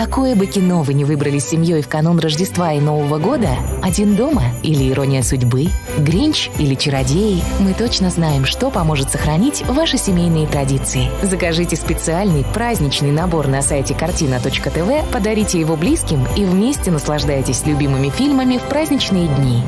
Какое бы кино вы ни выбрали с семьей в канун Рождества и Нового года, «Один дома» или «Ирония судьбы», «Гринч» или «Чародеи», мы точно знаем, что поможет сохранить ваши семейные традиции. Закажите специальный праздничный набор на сайте картина.тв, подарите его близким и вместе наслаждайтесь любимыми фильмами в праздничные дни.